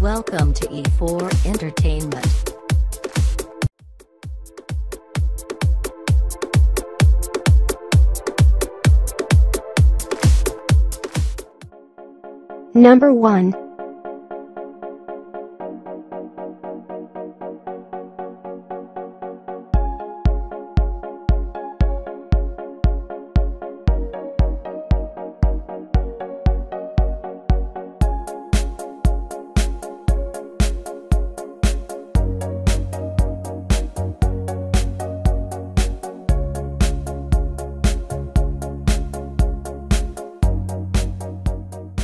Welcome to E4 Entertainment. Number 1.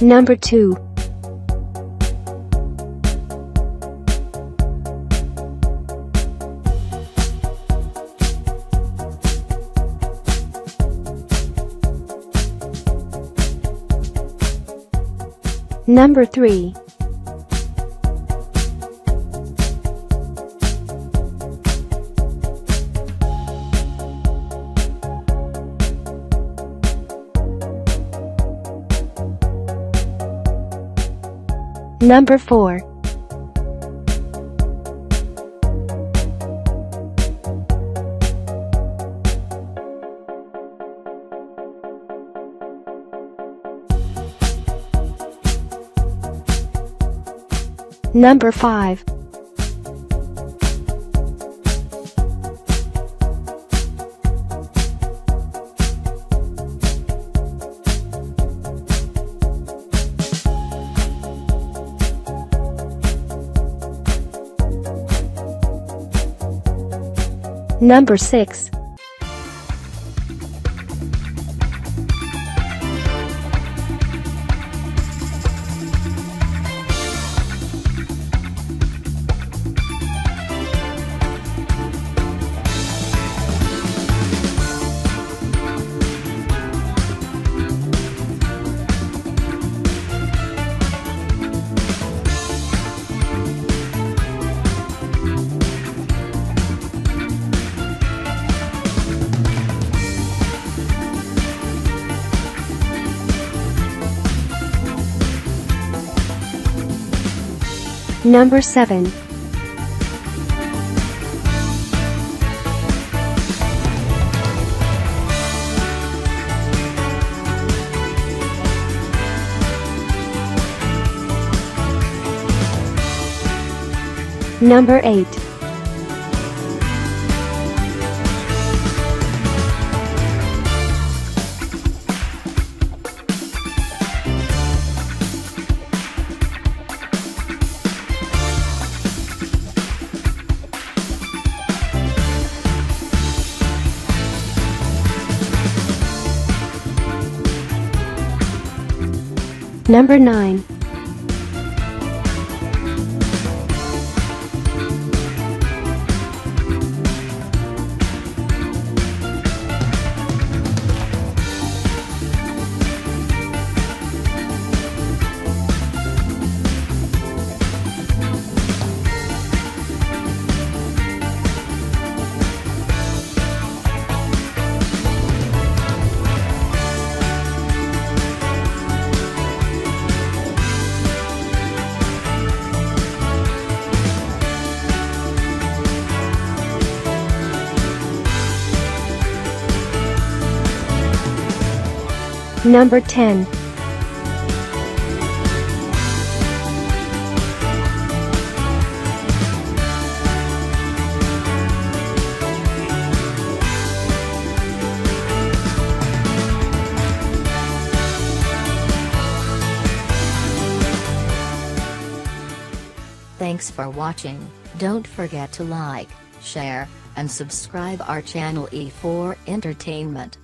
Number 2. Number 3. Number 4. Number 5. Number 6. Number 7. Number 8. Number 9. Number 10. Thanks for watching. Don't forget to like, share, and subscribe our channel E4 Entertainment.